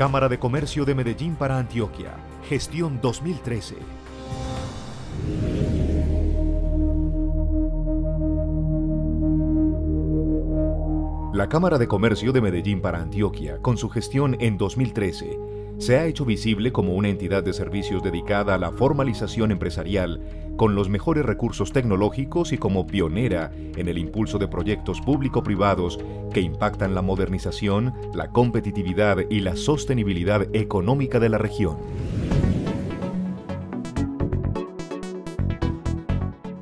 Cámara de Comercio de Medellín para Antioquia, gestión 2013. La Cámara de Comercio de Medellín para Antioquia, con su gestión en 2013, se ha hecho visible como una entidad de servicios dedicada a la formalización empresarial con los mejores recursos tecnológicos y como pionera en el impulso de proyectos público-privados que impactan la modernización, la competitividad y la sostenibilidad económica de la región.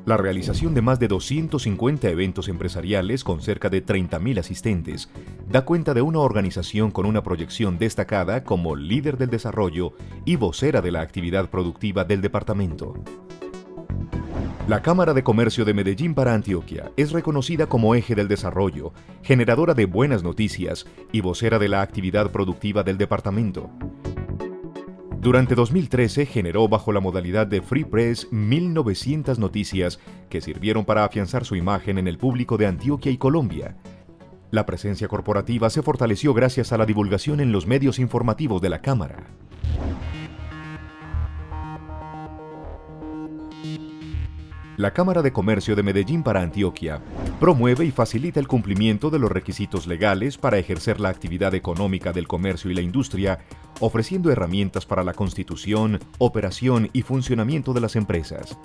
La realización de más de 250 eventos empresariales con cerca de 30.000 asistentes da cuenta de una organización con una proyección destacada como líder del desarrollo y vocera de la actividad productiva del departamento. La Cámara de Comercio de Medellín para Antioquia es reconocida como eje del desarrollo, generadora de buenas noticias y vocera de la actividad productiva del departamento. Durante 2013 generó bajo la modalidad de Free Press 1900 noticias que sirvieron para afianzar su imagen en el público de Antioquia y Colombia. La presencia corporativa se fortaleció gracias a la divulgación en los medios informativos de la Cámara. La Cámara de Comercio de Medellín para Antioquia promueve y facilita el cumplimiento de los requisitos legales para ejercer la actividad económica del comercio y la industria, ofreciendo herramientas para la constitución, operación y funcionamiento de las empresas.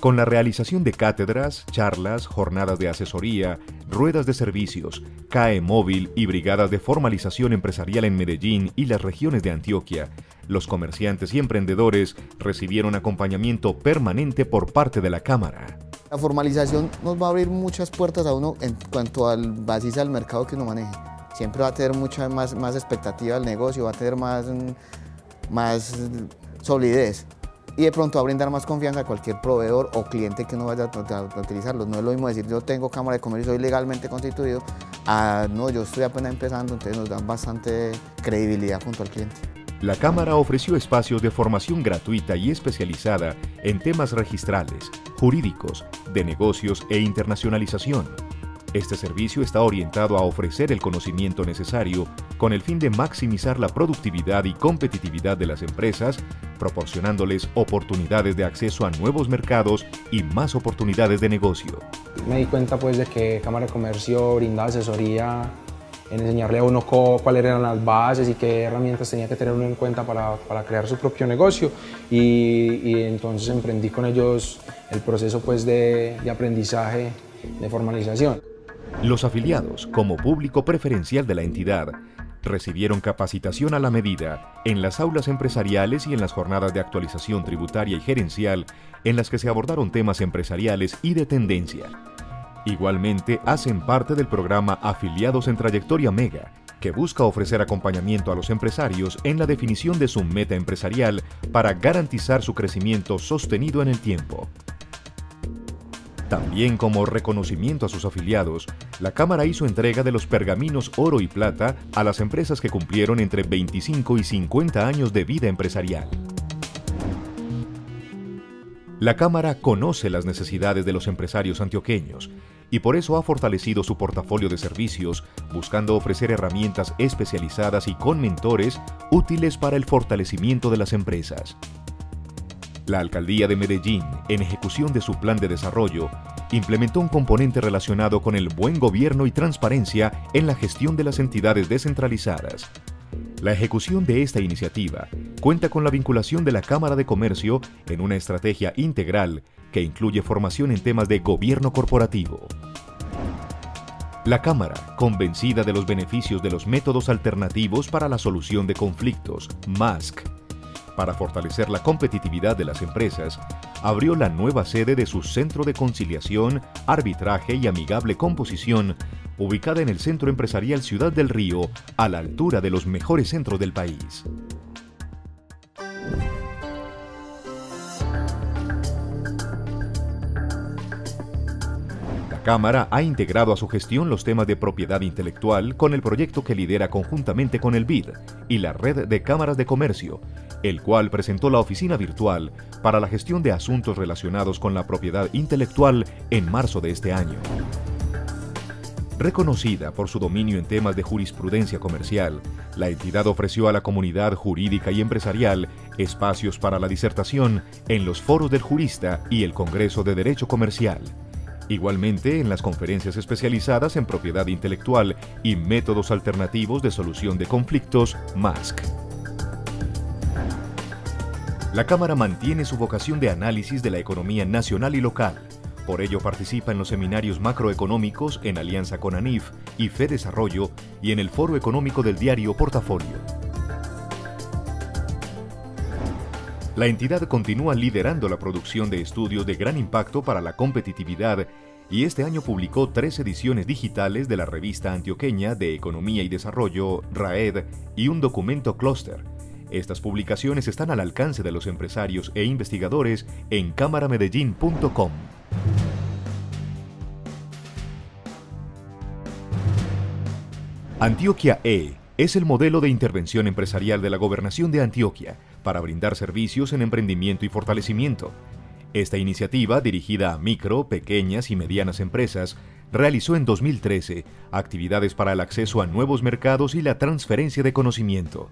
Con la realización de cátedras, charlas, jornadas de asesoría, ruedas de servicios, CAE móvil y brigadas de formalización empresarial en Medellín y las regiones de Antioquia, los comerciantes y emprendedores recibieron acompañamiento permanente por parte de la Cámara. La formalización nos va a abrir muchas puertas a uno en cuanto al basis al mercado que uno maneje. Siempre va a tener mucha más, más expectativa el negocio, va a tener más, más solidez y de pronto va a brindar más confianza a cualquier proveedor o cliente que uno vaya a, utilizarlo. No es lo mismo decir yo tengo cámara de comercio, soy legalmente constituido, a no, yo estoy apenas empezando, entonces nos dan bastante credibilidad junto al cliente. La Cámara ofreció espacios de formación gratuita y especializada en temas registrales, jurídicos, de negocios e internacionalización. Este servicio está orientado a ofrecer el conocimiento necesario con el fin de maximizar la productividad y competitividad de las empresas, proporcionándoles oportunidades de acceso a nuevos mercados y más oportunidades de negocio. Me di cuenta pues de que Cámara de Comercio brinda asesoría en enseñarle a uno cuáles eran las bases y qué herramientas tenía que tener uno en cuenta para, para crear su propio negocio y, y, entonces emprendí con ellos el proceso pues de, de aprendizaje, de formalización. Los afiliados, como público preferencial de la entidad, recibieron capacitación a la medida en las aulas empresariales y en las jornadas de actualización tributaria y gerencial en las que se abordaron temas empresariales y de tendencia Igualmente, hacen parte del programa Afiliados en Trayectoria Mega, que busca ofrecer acompañamiento a los empresarios en la definición de su meta empresarial para garantizar su crecimiento sostenido en el tiempo. También como reconocimiento a sus afiliados, la Cámara hizo entrega de los pergaminos oro y plata a las empresas que cumplieron entre 25 y 50 años de vida empresarial. La Cámara conoce las necesidades de los empresarios antioqueños y por eso ha fortalecido su portafolio de servicios, buscando ofrecer herramientas especializadas y con mentores útiles para el fortalecimiento de las empresas. La Alcaldía de Medellín, en ejecución de su plan de desarrollo, implementó un componente relacionado con el buen gobierno y transparencia en la gestión de las entidades descentralizadas. La ejecución de esta iniciativa cuenta con la vinculación de la Cámara de Comercio en una estrategia integral incluye formación en temas de gobierno corporativo. La Cámara, convencida de los beneficios de los métodos alternativos para la solución de conflictos, MASC, para fortalecer la competitividad de las empresas, abrió la nueva sede de su Centro de Conciliación, Arbitraje y Amigable Composición, ubicada en el Centro Empresarial Ciudad del Río, a la altura de los mejores centros del país. Cámara ha integrado a su gestión los temas de propiedad intelectual con el proyecto que lidera conjuntamente con el BID y la Red de Cámaras de Comercio, el cual presentó la oficina virtual para la gestión de asuntos relacionados con la propiedad intelectual en marzo de este año. Reconocida por su dominio en temas de jurisprudencia comercial, la entidad ofreció a la comunidad jurídica y empresarial espacios para la disertación en los foros del jurista y el Congreso de Derecho Comercial. Igualmente en las conferencias especializadas en propiedad intelectual y métodos alternativos de solución de conflictos, MASC. La Cámara mantiene su vocación de análisis de la economía nacional y local por ello participa en los seminarios macroeconómicos en alianza con ANIF y FE Desarrollo y en el Foro Económico del diario Portafolio. La entidad continúa liderando la producción de estudios de gran impacto para la competitividad y este año publicó tres ediciones digitales de la revista antioqueña de Economía y Desarrollo, RAED, y un documento clúster. Estas publicaciones están al alcance de los empresarios e investigadores en cámaramedellín.com. Antioquia E es el modelo de intervención empresarial de la Gobernación de Antioquia para brindar servicios en emprendimiento y fortalecimiento. Esta iniciativa, dirigida a micro, pequeñas y medianas empresas, realizó en 2013 actividades para el acceso a nuevos mercados y la transferencia de conocimiento.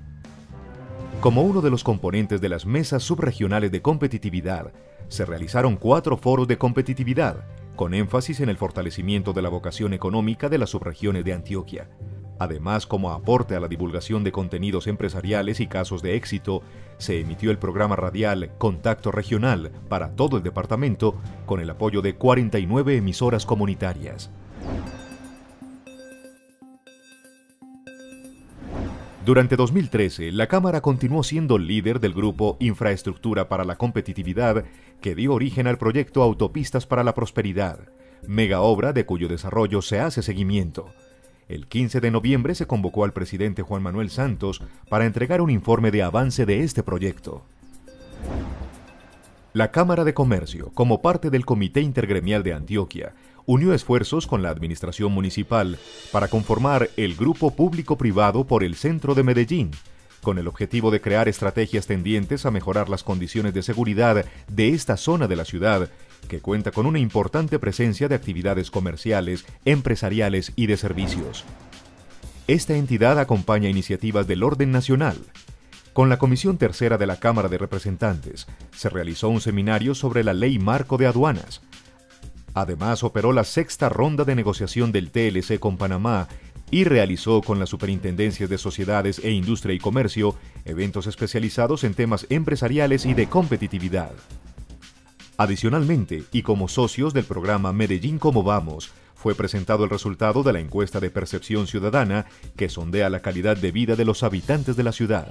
Como uno de los componentes de las mesas subregionales de competitividad, se realizaron cuatro foros de competitividad, con énfasis en el fortalecimiento de la vocación económica de las subregiones de Antioquia. Además, como aporte a la divulgación de contenidos empresariales y casos de éxito, se emitió el programa radial Contacto Regional para todo el departamento con el apoyo de 49 emisoras comunitarias. Durante 2013, la Cámara continuó siendo líder del grupo Infraestructura para la Competitividad, que dio origen al proyecto Autopistas para la Prosperidad, mega obra de cuyo desarrollo se hace seguimiento. El 15 de noviembre se convocó al presidente Juan Manuel Santos para entregar un informe de avance de este proyecto. La Cámara de Comercio, como parte del Comité Intergremial de Antioquia, unió esfuerzos con la administración municipal para conformar el Grupo Público-Privado por el Centro de Medellín, con el objetivo de crear estrategias tendientes a mejorar las condiciones de seguridad de esta zona de la ciudad que cuenta con una importante presencia de actividades comerciales, empresariales y de servicios. Esta entidad acompaña iniciativas del orden nacional. Con la Comisión Tercera de la Cámara de Representantes se realizó un seminario sobre la Ley Marco de Aduanas. Además, operó la sexta ronda de negociación del TLC con Panamá y realizó con las superintendencias de sociedades e industria y comercio eventos especializados en temas empresariales y de competitividad. Adicionalmente, y como socios del programa Medellín Como Vamos, fue presentado el resultado de la encuesta de percepción ciudadana que sondea la calidad de vida de los habitantes de la ciudad.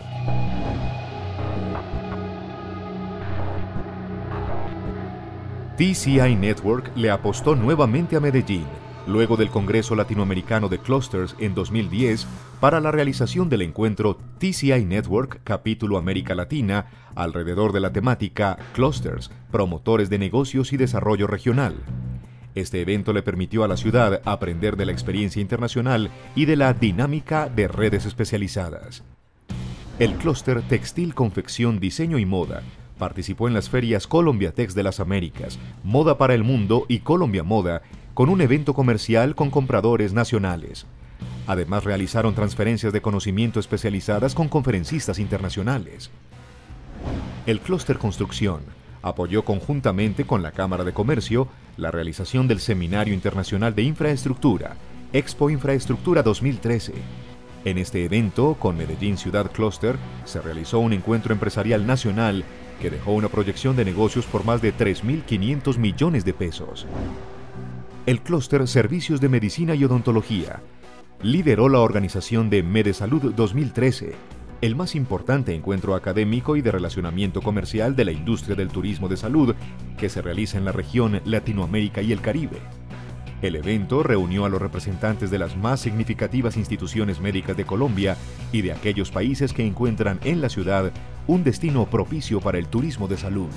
TCI Network le apostó nuevamente a Medellín, luego del Congreso Latinoamericano de Clusters en 2010, para la realización del encuentro TCI Network Capítulo América Latina alrededor de la temática Clusters, promotores de negocios y desarrollo regional. Este evento le permitió a la ciudad aprender de la experiencia internacional y de la dinámica de redes especializadas. El clúster Textil, Confección, Diseño y Moda participó en las ferias Colombia Tex de las Américas, Moda para el Mundo y Colombia Moda, con un evento comercial con compradores nacionales. Además realizaron transferencias de conocimiento especializadas con conferencistas internacionales. El Clúster Construcción apoyó conjuntamente con la Cámara de Comercio la realización del Seminario Internacional de Infraestructura, Expo Infraestructura 2013. En este evento, con Medellín Ciudad Cluster, se realizó un encuentro empresarial nacional que dejó una proyección de negocios por más de 3.500 millones de pesos. El clúster Servicios de Medicina y Odontología lideró la organización de Medesalud 2013, el más importante encuentro académico y de relacionamiento comercial de la industria del turismo de salud que se realiza en la región Latinoamérica y el Caribe. El evento reunió a los representantes de las más significativas instituciones médicas de Colombia y de aquellos países que encuentran en la ciudad un destino propicio para el turismo de salud.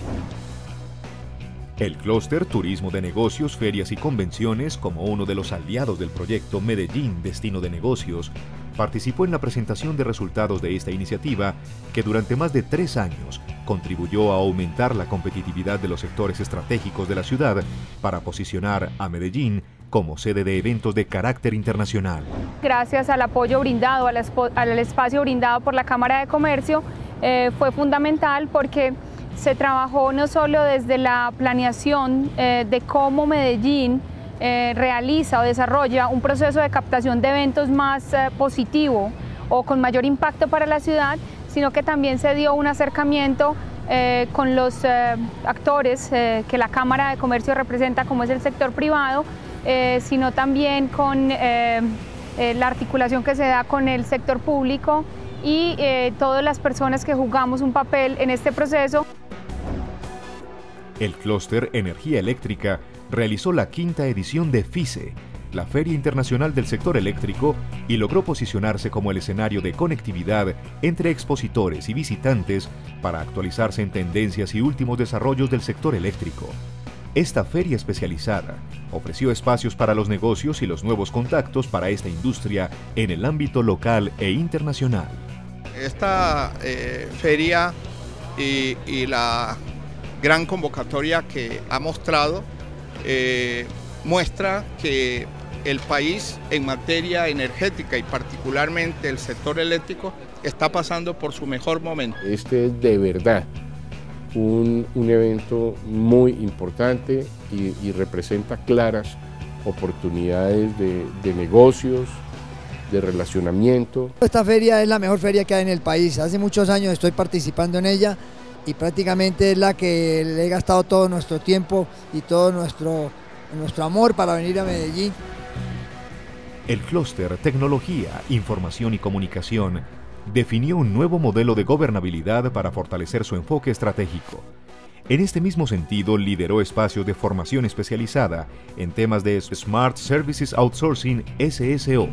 El clúster Turismo de Negocios, Ferias y Convenciones, como uno de los aliados del proyecto Medellín Destino de Negocios, participó en la presentación de resultados de esta iniciativa que durante más de tres años contribuyó a aumentar la competitividad de los sectores estratégicos de la ciudad para posicionar a Medellín como sede de eventos de carácter internacional. Gracias al apoyo brindado, al, espacio brindado por la Cámara de Comercio, eh, fue fundamental porque se trabajó no solo desde la planeación eh, de cómo Medellín eh, realiza o desarrolla un proceso de captación de eventos más positivo o con mayor impacto para la ciudad, sino que también se dio un acercamiento con los actores que la Cámara de Comercio representa, como es el sector privado, sino también con la articulación que se da con el sector público y todas las personas que jugamos un papel en este proceso. El clúster Energía Eléctrica realizó la quinta edición de FICE, la Feria Internacional del Sector Eléctrico, y logró posicionarse como el escenario de conectividad entre expositores y visitantes para actualizarse en tendencias y últimos desarrollos del sector eléctrico. Esta feria especializada ofreció espacios para los negocios y los nuevos contactos para esta industria en el ámbito local e internacional. Esta eh, feria y la gran convocatoria que ha mostrado eh, muestra que el país en materia energética y particularmente el sector eléctrico está pasando por su mejor momento. Este es de verdad un, evento muy importante y, representa claras oportunidades de, de negocios, de relacionamiento. Esta feria es la mejor feria que hay en el país. Hace muchos años estoy participando en ella y prácticamente es la que le he gastado todo nuestro tiempo y todo nuestro, nuestro amor para venir a Medellín. El clúster Tecnología, Información y Comunicación definió un nuevo modelo de gobernabilidad para fortalecer su enfoque estratégico. En este mismo sentido, lideró espacios de formación especializada en temas de Smart Services Outsourcing SSO.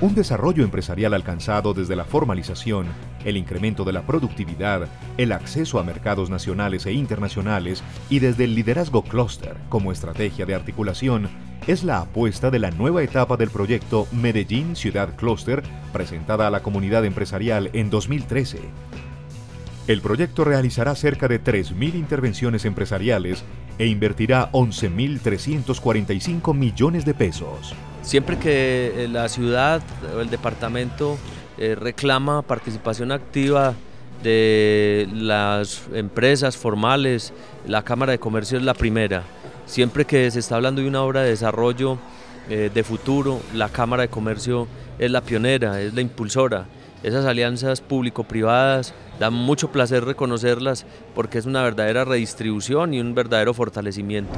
Un desarrollo empresarial alcanzado desde la formalización, el incremento de la productividad, el acceso a mercados nacionales e internacionales y desde el liderazgo clúster como estrategia de articulación es la apuesta de la nueva etapa del proyecto Medellín Ciudad Cluster presentada a la comunidad empresarial en 2013. El proyecto realizará cerca de 3.000 intervenciones empresariales e invertirá 11.345 millones de pesos. Siempre que eh, la ciudad o el departamento eh, reclama participación activa de las empresas formales, la Cámara de Comercio es la primera. Siempre que se está hablando de una obra de desarrollo eh, de futuro, la Cámara de Comercio es la pionera, es la impulsora. Esas alianzas público-privadas dan mucho placer reconocerlas porque es una verdadera redistribución y un verdadero fortalecimiento.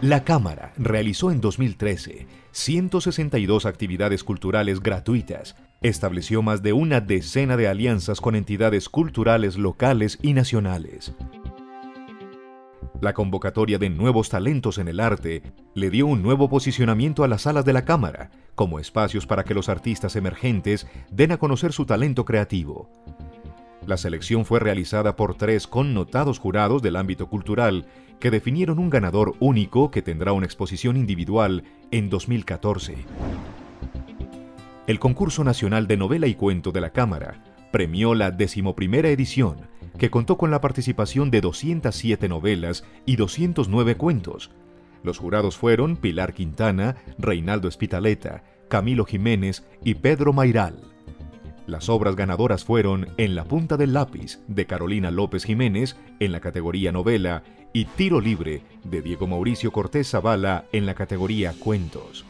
La Cámara realizó en 2013 162 actividades culturales gratuitas, estableció más de una decena de alianzas con entidades culturales locales y nacionales. La convocatoria de nuevos talentos en el arte le dio un nuevo posicionamiento a las salas de la Cámara, como espacios para que los artistas emergentes den a conocer su talento creativo. La selección fue realizada por tres connotados jurados del ámbito cultural que definieron un ganador único que tendrá una exposición individual en 2014. El concurso nacional de novela y cuento de la Cámara premió la decimoprimera edición, que contó con la participación de 207 novelas y 209 cuentos. Los jurados fueron Pilar Quintana, Reinaldo Espitaleta, Camilo Jiménez y Pedro Mairal. Las obras ganadoras fueron En la punta del lápiz de Carolina López Jiménez en la categoría novela y Tiro libre de Diego Mauricio Cortés Zavala en la categoría cuentos.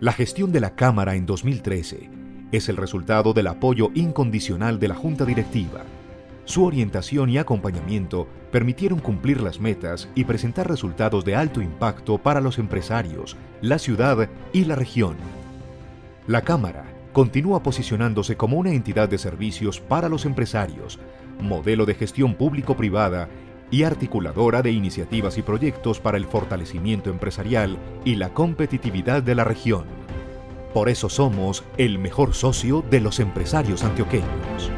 La gestión de la Cámara en 2013 es el resultado del apoyo incondicional de la Junta Directiva. Su orientación y acompañamiento permitieron cumplir las metas y presentar resultados de alto impacto para los empresarios, la ciudad y la región. La Cámara continúa posicionándose como una entidad de servicios para los empresarios, modelo de gestión público-privada y articuladora de iniciativas y proyectos para el fortalecimiento empresarial y la competitividad de la región. Por eso somos el mejor socio de los empresarios antioqueños.